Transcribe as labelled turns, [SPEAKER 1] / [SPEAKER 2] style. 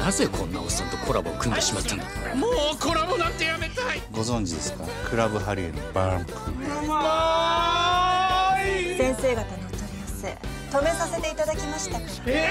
[SPEAKER 1] なぜこんなおっさんとコラボを組んでしまったんだ？
[SPEAKER 2] もうコラボなんてやめたい。
[SPEAKER 3] ご存知ですか？クラブハリエのバーンい。
[SPEAKER 4] 先生方のお取り寄せ止めさせていただきました。から
[SPEAKER 2] え